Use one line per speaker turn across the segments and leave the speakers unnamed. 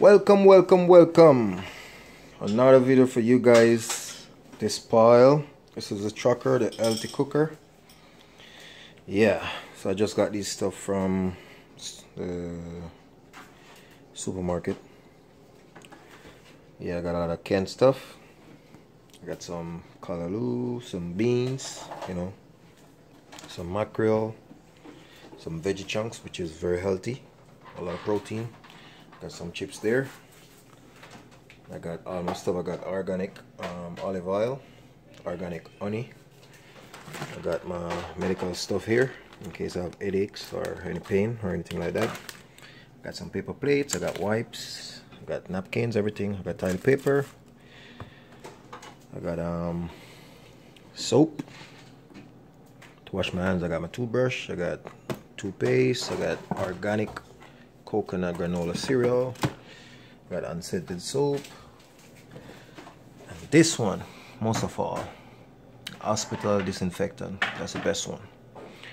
welcome welcome welcome. Another video for you guys. This pile. This is a trucker the LT cooker. Yeah so I just got this stuff from the supermarket. Yeah I got a lot of canned stuff. I got some callaloo some beans you know some mackerel some veggie chunks which is very healthy. A lot of protein got some chips there. I got all my stuff I got organic um, olive oil organic honey. I got my medical stuff here in case I have headaches or any pain or anything like that. Got some paper plates I got wipes I got napkins everything. I got tile paper. I got um soap to wash my hands. I got my toothbrush. I got toothpaste. I got organic coconut granola cereal got unscented soap and this one most of all hospital disinfectant. That's the best one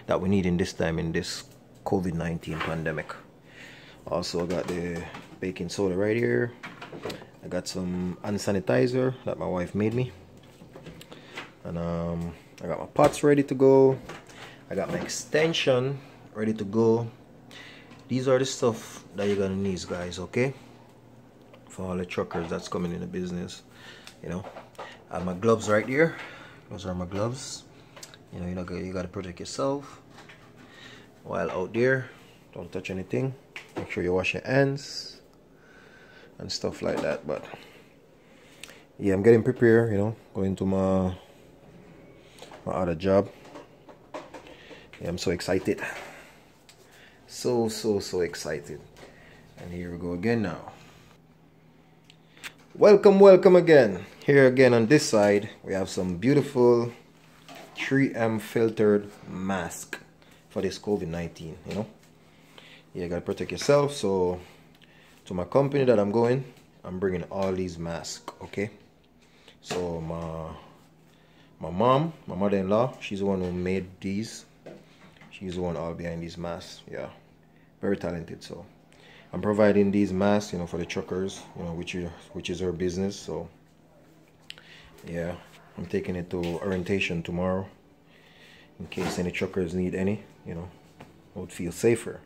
that we need in this time in this COVID-19 pandemic. Also I got the baking soda right here. I got some hand sanitizer that my wife made me. And um, I got my pots ready to go. I got my extension ready to go these are the stuff that you're gonna need guys okay? For all the truckers that's coming in the business you know? I have my gloves right here. Those are my gloves. You know you know you gotta protect yourself while out there. Don't touch anything. Make sure you wash your hands and stuff like that but yeah I'm getting prepared you know going to my my other job. Yeah, I'm so excited so so so excited. And here we go again now. Welcome welcome again. Here again on this side we have some beautiful 3m filtered mask for this covid-19 you know? Yeah you gotta protect yourself. So to my company that i'm going i'm bringing all these masks okay? So my my mom my mother-in-law she's the one who made these. She's the one all behind these masks yeah very talented so. I'm providing these masks you know for the truckers you know which is which is her business so. Yeah i'm taking it to orientation tomorrow in case any truckers need any you know. Would feel safer.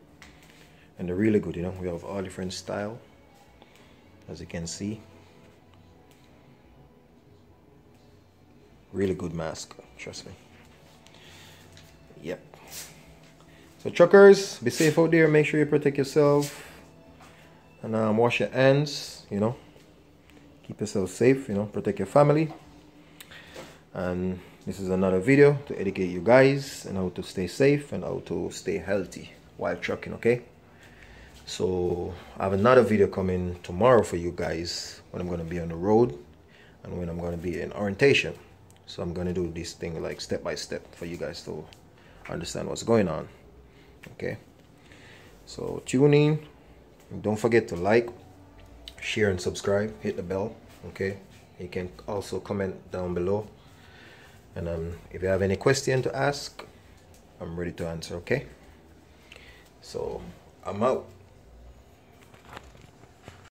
And they're really good you know we have all different style as you can see. Really good mask trust me. Yep so truckers, be safe out there. Make sure you protect yourself. And um, wash your hands, you know. Keep yourself safe, you know. Protect your family. And this is another video to educate you guys on how to stay safe and how to stay healthy while trucking, okay? So I have another video coming tomorrow for you guys when I'm going to be on the road and when I'm going to be in orientation. So I'm going to do this thing like step by step for you guys to understand what's going on okay. So tune in. Don't forget to like share and subscribe. Hit the bell. Okay. You can also comment down below. And um, if you have any question to ask I'm ready to answer. Okay. So I'm out